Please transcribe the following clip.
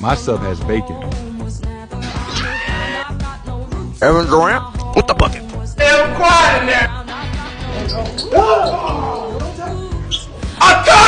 My sub has bacon. Evan Grant, with the bucket. Damn quiet in there. I got